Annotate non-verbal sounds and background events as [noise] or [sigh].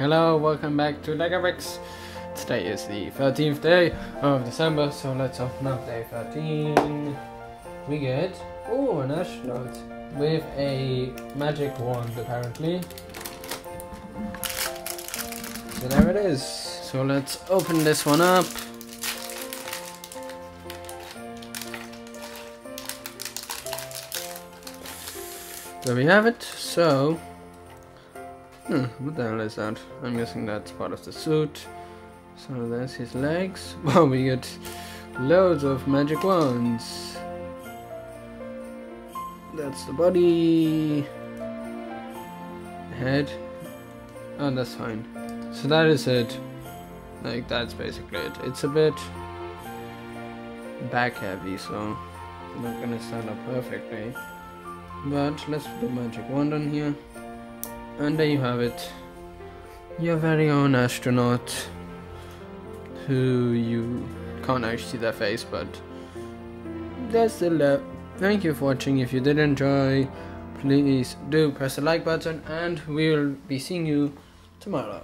Hello, welcome back to Lego Bricks. Today is the 13th day of December, so let's open up day 13. We get, oh, an astronaut with a magic wand apparently. So there it is. So let's open this one up. There we have it. So, hmm, what the hell is that? I'm guessing that's part of the suit. So there's his legs. [laughs] Wow, we get loads of magic wands. That's the body. Head. Oh, that's fine. So that is it. Like, that's basically it. It's a bit back heavy, so not gonna stand up perfectly. But let's put the magic wand on here. And there you have it. Your very own astronaut. Who you can't actually see their face, but that's the love. Thank you for watching. If you did enjoy, please do press the like button, and we'll be seeing you tomorrow.